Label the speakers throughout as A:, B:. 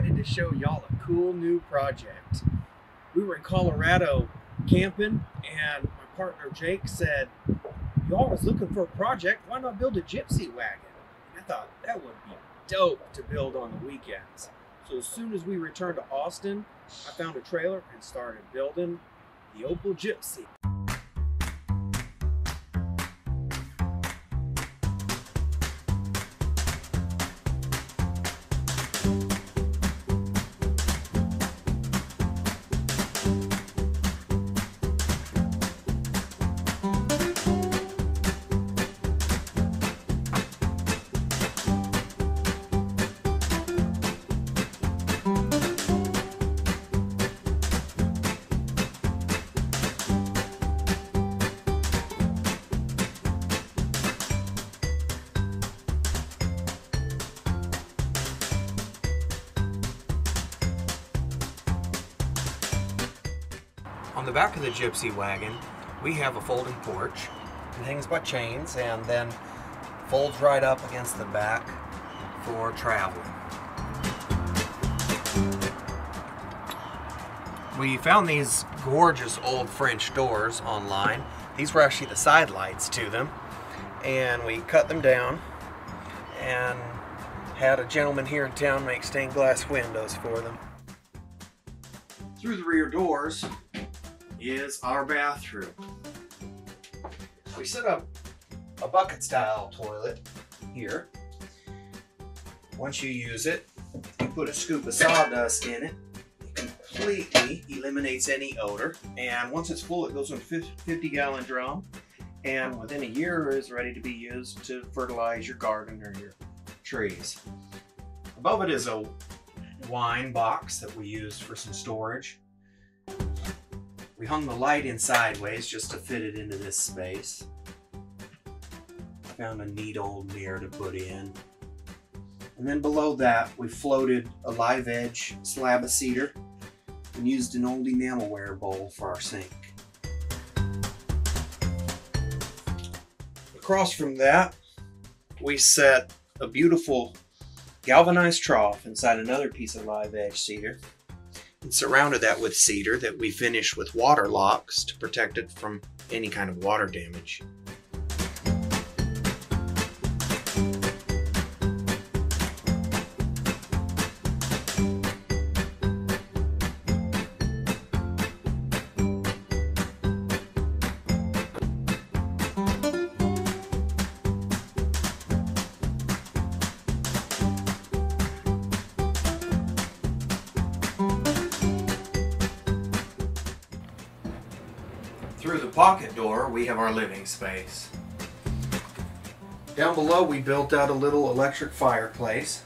A: excited to show y'all a cool new project. We were in Colorado camping, and my partner Jake said, Y'all was looking for a project, why not build a gypsy wagon? And I thought that would be dope to build on the weekends. So as soon as we returned to Austin, I found a trailer and started building the Opal Gypsy. On the back of the gypsy wagon, we have a folding porch. It hangs by chains and then folds right up against the back for traveling. We found these gorgeous old French doors online. These were actually the side lights to them. And we cut them down and had a gentleman here in town make stained glass windows for them. Through the rear doors, is our bathroom. We set up a bucket style toilet here. Once you use it, you put a scoop of sawdust in it. It completely eliminates any odor. And once it's full, it goes in a 50 gallon drum. And within a year is ready to be used to fertilize your garden or your trees. Above it is a wine box that we use for some storage. We hung the light in sideways just to fit it into this space. Found a neat old mirror to put in. And then below that, we floated a live edge slab of cedar and used an old enamelware bowl for our sink. Across from that, we set a beautiful galvanized trough inside another piece of live edge cedar and surrounded that with cedar that we finished with Waterlox to protect it from any kind of water damage. Through the pocket door, we have our living space. Down below, we built out a little electric fireplace,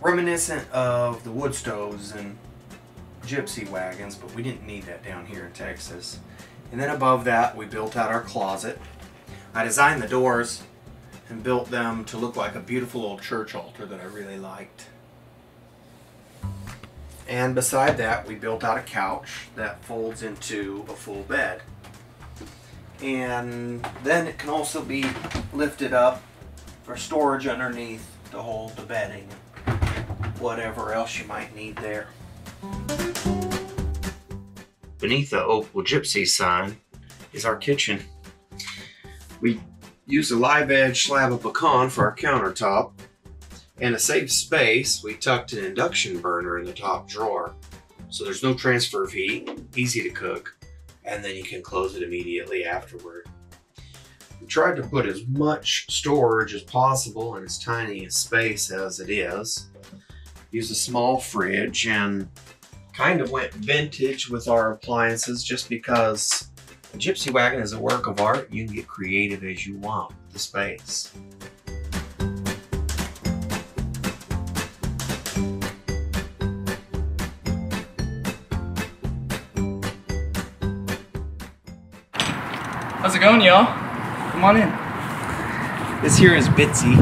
A: reminiscent of the wood stoves and gypsy wagons, but we didn't need that down here in Texas. And then above that, we built out our closet. I designed the doors and built them to look like a beautiful old church altar that I really liked. And beside that, we built out a couch that folds into a full bed. And then it can also be lifted up for storage underneath to hold the bedding and whatever else you might need there. Beneath the Opal Gypsy sign is our kitchen. We use a live edge slab of pecan for our countertop and a safe space, we tucked an induction burner in the top drawer. So there's no transfer of heat, easy to cook, and then you can close it immediately afterward. We tried to put as much storage as possible in as tiny a space as it is. Use a small fridge and kind of went vintage with our appliances just because a gypsy wagon is a work of art. You can get creative as you want with the space.
B: Going, y'all? Come on in. This here is Bitsy.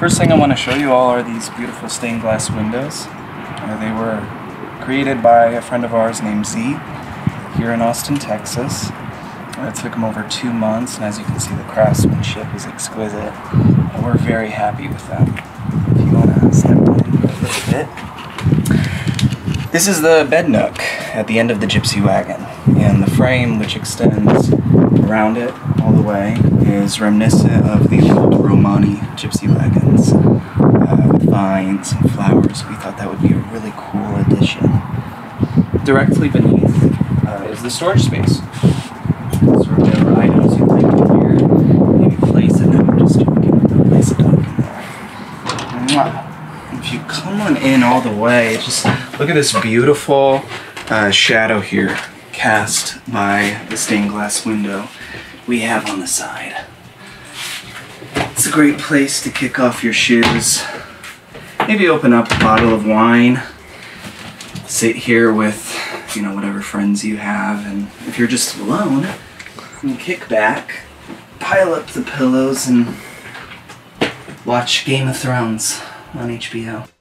B: First thing I want to show you all are these beautiful stained glass windows. Uh, they were created by a friend of ours named Z here in Austin, Texas. Uh, it took him over two months, and as you can see, the craftsmanship is exquisite. We're very happy with them. If you want to step in a little bit. This is the bed nook at the end of the gypsy wagon, and the frame, which extends around it all the way, is reminiscent of the old Romani gypsy wagons uh, with vines and flowers. We thought that would be a really cool addition. Directly beneath uh, is the storage space. Whatever items you'd like in here, maybe place it. Just there. If you come on in all the way, just look at this beautiful uh, shadow here cast by the stained glass window we have on the side. It's a great place to kick off your shoes. Maybe open up a bottle of wine. Sit here with, you know, whatever friends you have, and if you're just alone, you kick back, pile up the pillows, and watch Game of Thrones on HBO.